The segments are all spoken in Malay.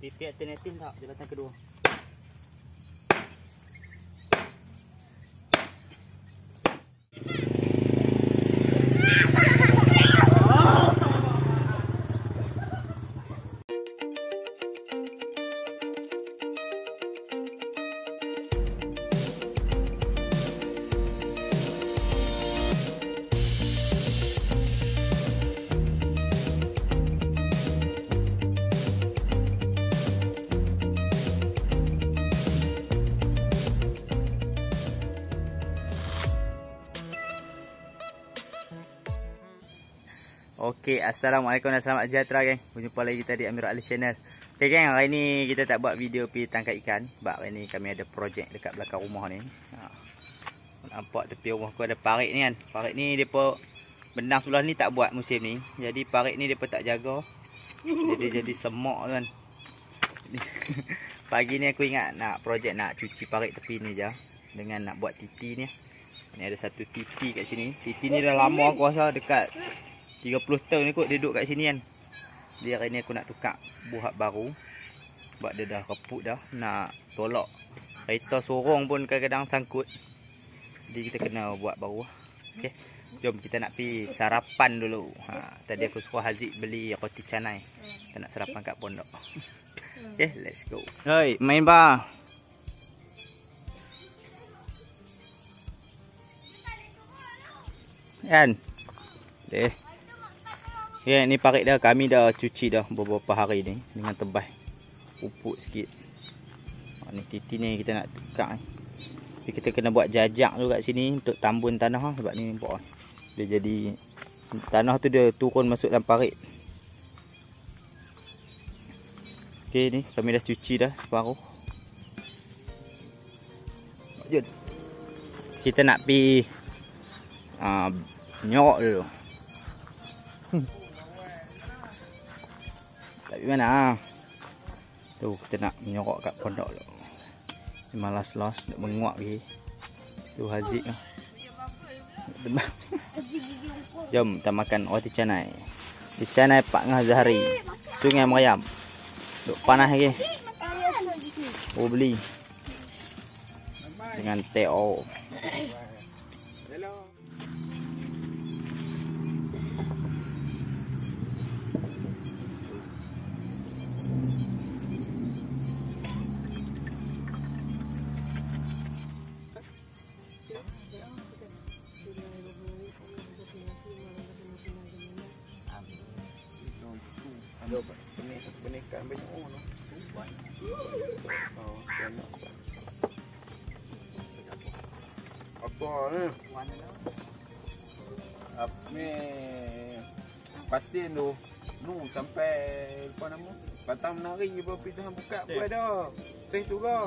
Pipi alternatif tak jabatan kedua. Okey, Assalamualaikum dan selamat sejahtera geng. Berjumpa lagi kita di Amir Ali Channel. Okey geng, hari ni kita tak buat video pergi tangkap ikan. Sebab hari ni kami ada projek dekat belakang rumah ni. Ha. Nampak tepi rumah aku ada parit ni kan. Parit ni depa benang sebelah ni tak buat musim ni. Jadi parit ni depa tak jaga. Jadi jadi semak kan. Pagi ni aku ingat nak projek nak cuci parit tepi ni je dengan nak buat titi ni. Ni ada satu titi kat sini. Titi ni dah lama aku rasa dekat 30 tahun ni kot dia duduk kat sini kan. Jadi hari ni aku nak tukar buhat baru. Sebab dia dah reput dah Nak tolak. Kereta sorong pun kadang-kadang sangkut. Jadi kita kena buat baru lah. Okay Jom kita nak pergi sarapan dulu. Ha, Tadi aku suruh Haziq beli roti canai. Kita nak sarapan kat pondok. Okay let's go. Hoi main ba Kan? Eh Ya, ni parit dah. Kami dah cuci dah beberapa hari ni dengan tebas pupuk sikit. Ha, ni titi ni kita nak tukar ni. Tapi kita kena buat jajak tu kat sini untuk tambun tanah ha, sebab ni nampak dia jadi tanah tu dia turun masuk dalam parit. Okey ni kami dah cuci dah separuh. Jom. Kita nak pi uh, nyorok dulu. Hmm. Tapi mana? Tu kita nak menyorok kat pondok tu. Malas los nak menguak lagi. Tu Haziq lah. Jom kita makan roti canai. Roti canai Pak Ngah Zahari. Sungai Meriam. Duk panas lagi. Oh beli. Dengan teo. Apa ni? Apa ni? Patin tu. Nu sampai lupa nama. Patang menari apa hang buka buat dah. Teh tu ke?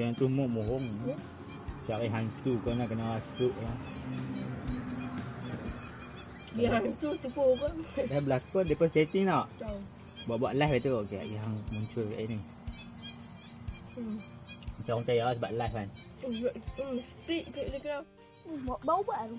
Hmm, jangan tu mau bohong. Cari hantu kau nak kena rasuk ya. Dia hantu tipu kan. Dah berlakon depa setting tak? Tahu. Buat-buat live tu okey yang muncul kat ni. Hmm. Macam orang percaya lah sebab live kan. Hmm, speed ke dia kena. Hmm, bau baru.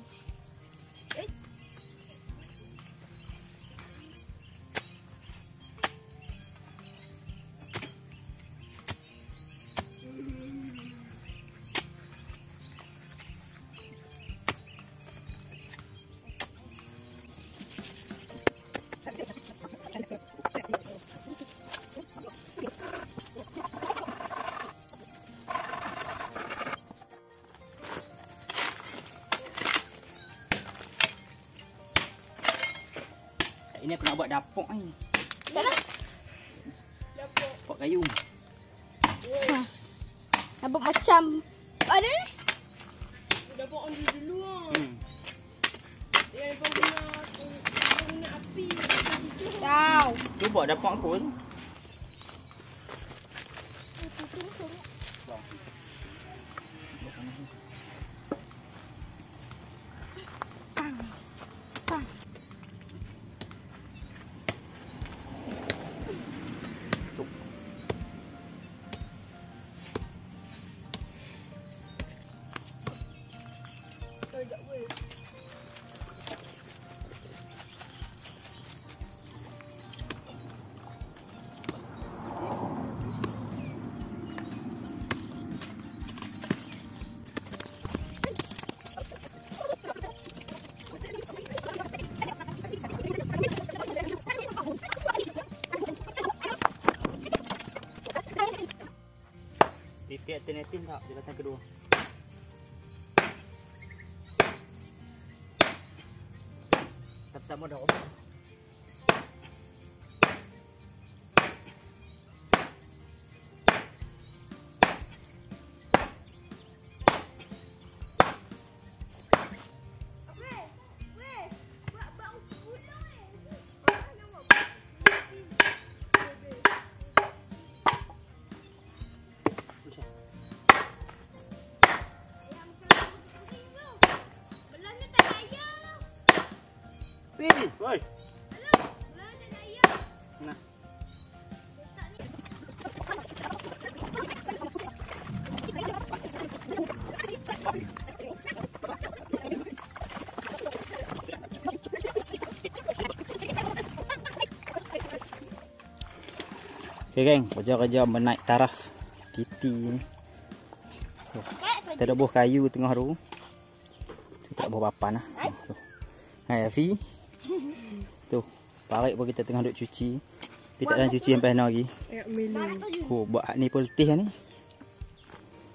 Ini aku nak buat dapur ni. Dah lah. Dapur kayu. Nampak macam ada ni. Dapat on dulu lah. Hmm. Yang kau guna guna api. Tahu. Tu buat dapur aku tu. Okey, alternatif tak jabatan kedua? Tak sama dah. Okay geng, kerja-kerja menaik taraf titi ni. Oh, Kita ada buah kayu tengah tu. Tu tak buah papan lah. Oh, tu. Hai Afi. Tu, parik pun kita tengah duk cuci. Tapi tak ada cuci yang pernah lagi. Oh, buat ni putih lah ni.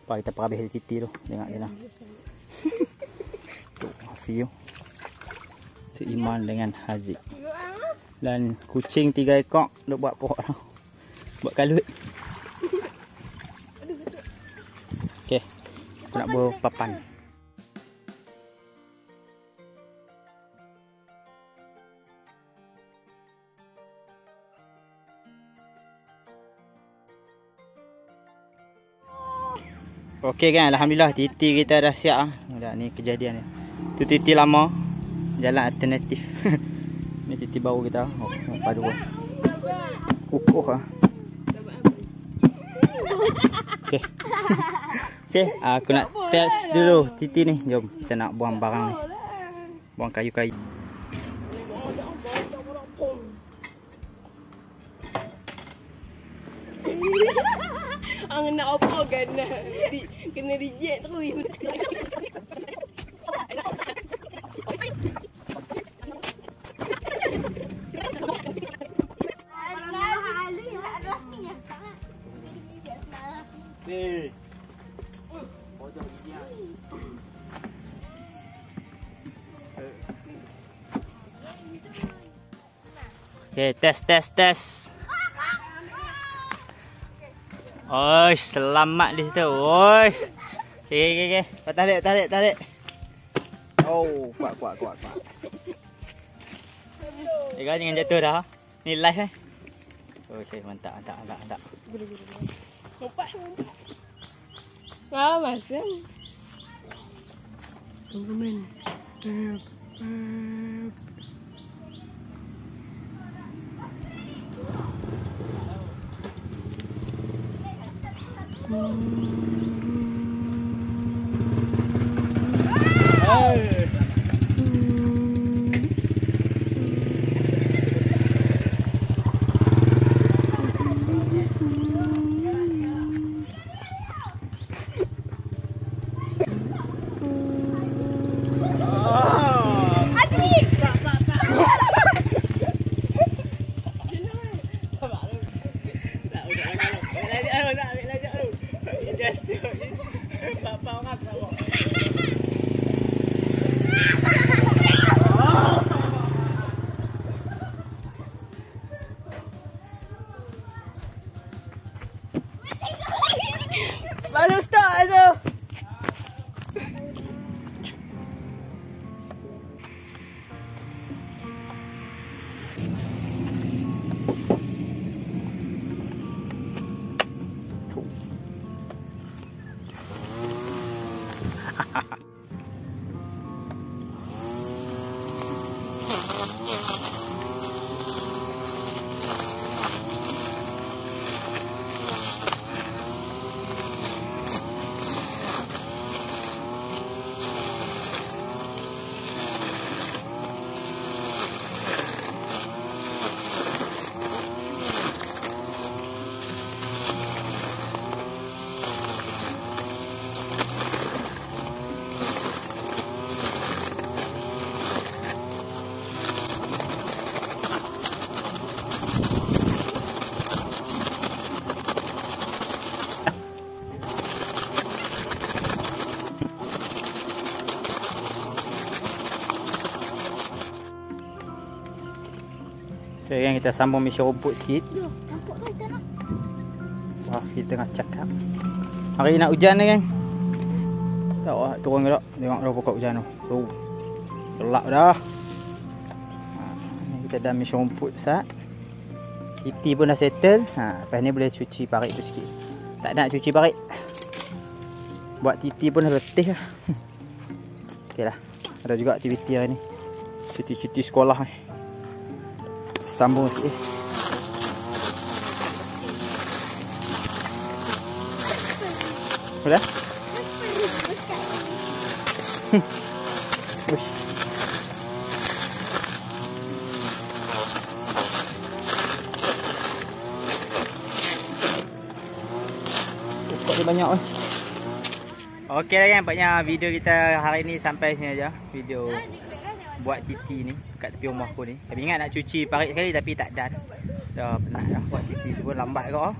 Apa kita perhabis titi tu. Tengok je lah. Tu, Afi tu. Tu Iman dengan Haziq. Dan kucing tiga ekor duk buat pokok tu. Buat kalut. Okey. Aku nak bawa papan. Okey kan, alhamdulillah titi kita dah siap ah. Dah ni kejadian ni. Tu titi lama. Jalan alternatif. ni titi baru kita. Oh, nampak dua. Kukuh ah. Okey. Aku nak test dulu titi ni. Jom kita nak buang barang ni. Buang kayu-kayu. Ang nak apa kan? Di, kena reject terus. Ni. Okay, test, test, test. Oi, selamat di situ. Oi. Okey, okey, okey. Kau tarik, tarik, tarik. Oh, kuat, kuat, kuat, kuat. Eh, jangan jatuh dah. Ni live eh. Okey, mantap, mantap, mantap, mantap. Empat. Ah, masa. Tunggu Hey. Baru kan kita sambung mission rumput sikit. Yo, nampak tu. Wah, kita tengah cakap. Hari nak hujan ni kan. Tak wah, turun ke tak? Tengok dah pokok hujan tu. Tu. Gelap dah. Ha, ni kita dah mission rumput besar. Titi pun dah settle. Ha, lepas ni boleh cuci parit tu sikit. Tak nak cuci parit. Buat titi pun dah letih lah. Okey lah. Ada juga aktiviti hari ni. Cuti-cuti sekolah ni. Sambung sikit. Eh. Sudah? Ush. Pokok dia banyak eh. Okey lah kan nampaknya video kita hari ni sampai sini aja. Video buat titi ni kat tepi rumah aku ni. Tapi ingat nak cuci parit sekali tapi tak dan. Dah penat dah buat titi tu pun lambat kau.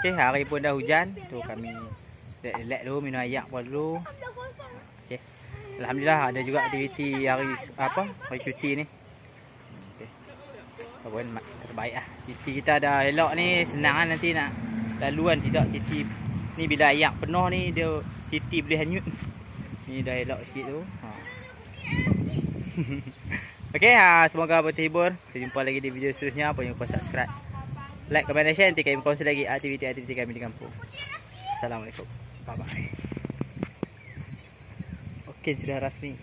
Okey hari pun dah hujan. Tu kami relax dulu minum air pun dulu. Okey. Alhamdulillah ada juga aktiviti hari apa? Hari cuti ni. Okey. Pun terbaik lah. Titi kita dah elok ni senang lah nanti nak laluan tidak titi ni bila air penuh ni dia titi boleh hanyut. Ni dah elok sikit tu. Ha. Okey, ha, semoga berterhibur. Kita jumpa lagi di video seterusnya. Jangan lupa subscribe. Like, comment dan share. Nanti kami kongsi lagi aktiviti-aktiviti kami di kampung. Assalamualaikum. Bye-bye. Okey, sudah rasmi.